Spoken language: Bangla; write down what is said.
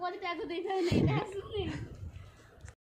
পরে তো দেখা দেখা নেই